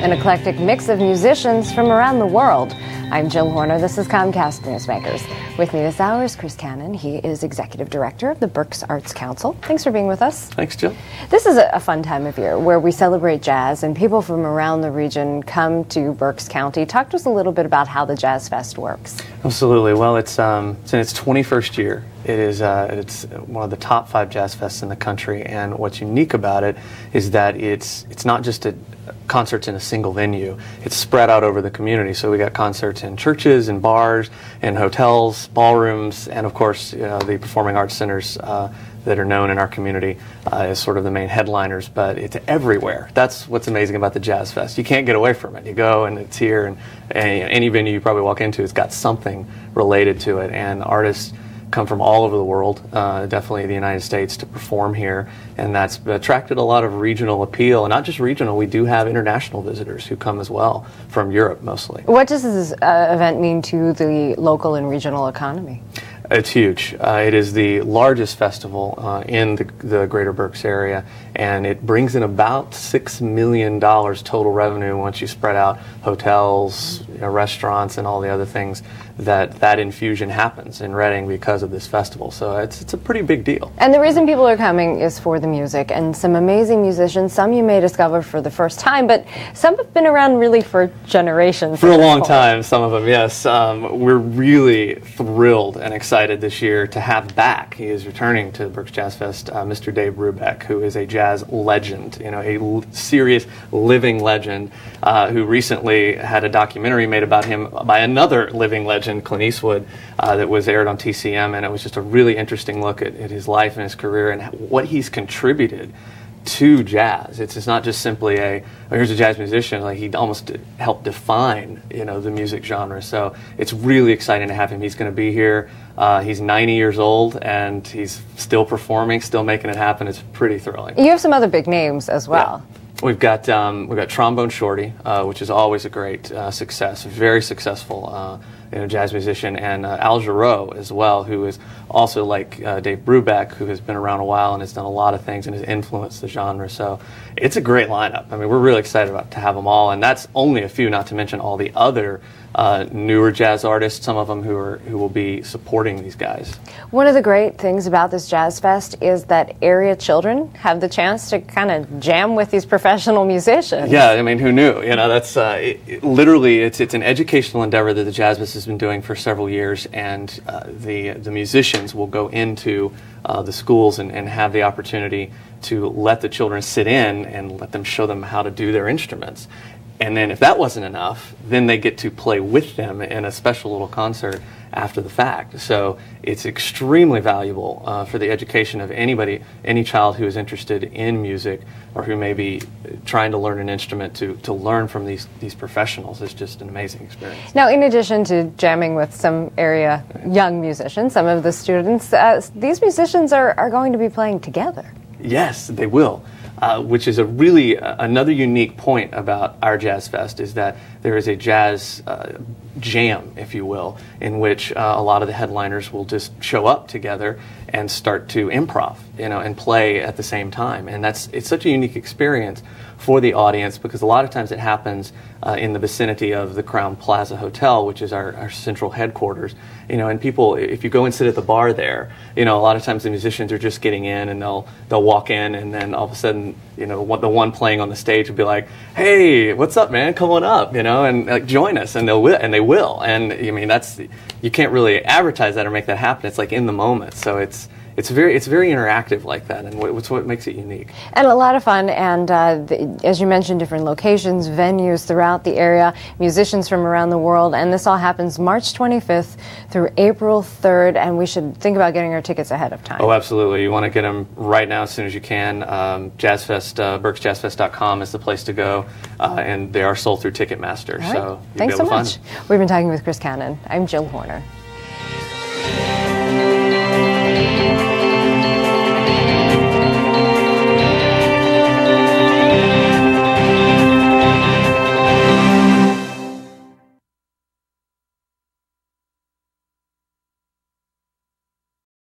an eclectic mix of musicians from around the world. I'm Jill Horner. This is Comcast Newsmakers. With me this hour is Chris Cannon. He is Executive Director of the Berks Arts Council. Thanks for being with us. Thanks, Jill. This is a, fun time of year where we celebrate jazz and people from around the region come to Berks County. Talk to us a little bit about how the Jazz Fest works. Absolutely. Well, it's, um, it's in its 21st year. It is uh, it's one of the top five jazz fests in the country, and what's unique about it is that it's it's not just a concerts in a single venue. It's spread out over the community. So we got concerts in churches and bars and hotels, ballrooms, and of course you know, the performing arts centers uh, that are known in our community uh, as sort of the main headliners. But it's everywhere. That's what's amazing about the Jazz Fest. You can't get away from it. You go and it's here, and, and any venue you probably walk into, it's got something related to it, and artists come from all over the world, uh, definitely the United States, to perform here, and that's attracted a lot of regional appeal. And not just regional, we do have international visitors who come as well from Europe mostly. What does this uh, event mean to the local and regional economy? It's huge. Uh, it is the largest festival uh, in the, the, greater Berks area, and it brings in about $6 million total revenue once you spread out hotels, you know, restaurants, and all the other things that that infusion happens in Reading because of this festival. So it's, it's a pretty big deal. And the reason people are coming is for the music and some amazing musicians. Some you may discover for the first time, but some have been around really for generations. For a long point. time, some of them, yes. Um, we're really thrilled and excited this year to have back. He is returning to Berks Jazz Fest, uh, Mr. Dave Brubeck, who is a jazz legend, you know, a l- serious living legend, uh, who recently had a documentary made about him by another living legend legend, Clint Eastwood, uh, that was aired on TCM, and it was just a really interesting look at, at his life and his career and what he's contributed to jazz. It's, it's not just simply a oh, here's a jazz musician. Like he almost helped define you know the music genre. So it's really exciting to have him. He's going to be here. Uh, he's 90 years old and he's still performing, still making it happen. It's pretty thrilling. You have some other big names as well. Yeah. We've got um, we've got Trombone Shorty, uh, which is always a great uh, success, very successful uh, you know, jazz musician, and uh, Al Jarreau as well, who is also like uh, Dave Brubeck, who has been around a while and has done a lot of things and has influenced the genre. So it's a great lineup. I mean, we're really excited about to have them all, and that's only a few, not to mention all the other uh, newer jazz artists, some of them who are who will be supporting these guys. One of the great things about this Jazz Fest is that area children have the chance to kind of jam with these professional musicians. Yeah, I mean, who knew? You know, that's uh, it, it, literally it's it's an educational endeavor that the Jazz Fest has been doing for several years, and uh, the the musicians will go into uh, the schools and, and have the opportunity to let the children sit in and let them show them how to do their instruments. And then if that wasn't enough, then they get to play with them in a special little concert after the fact. So it's extremely valuable uh, for the education of anybody, any child who is interested in music or who may be trying to learn an instrument to, to learn from these, these professionals. It's just an amazing experience. Now, in addition to jamming with some area young musicians, some of the students, uh, these musicians are, are going to be playing together. Yes, they will. Uh, which is a really uh, another unique point about our Jazz Fest is that there is a jazz uh, jam, if you will, in which uh, a lot of the headliners will just show up together and start to improv, you know, and play at the same time. And that's it's such a unique experience for the audience because a lot of times it happens uh, in the vicinity of the Crowne Plaza Hotel, which is our, our central headquarters. You know, and people, if you go and sit at the bar there, you know, a lot of times the musicians are just getting in and they'll they'll walk in and then all of a sudden, you know, the one playing on the stage would be like, "Hey, what's up, man? Come on up," you know, and like join us, and they'll and they will. And I mean, that's you can't really advertise that or make that happen. It's like in the moment, so it's it's very it's very interactive like that, and what's what makes it unique. And a lot of fun, and uh, the, as you mentioned, different locations, venues throughout the area, musicians from around the world, and this all happens March 25th through April 3rd, and we should think about getting our tickets ahead of time. Oh, absolutely! You want to get them right now as soon as you can. Um, Jazzfest, uh, BerksJazzFest.com is the place to go, uh, and they are sold through Ticketmaster. Right. So thanks so much. We've been talking with Chris Cannon. I'm Jill Horner.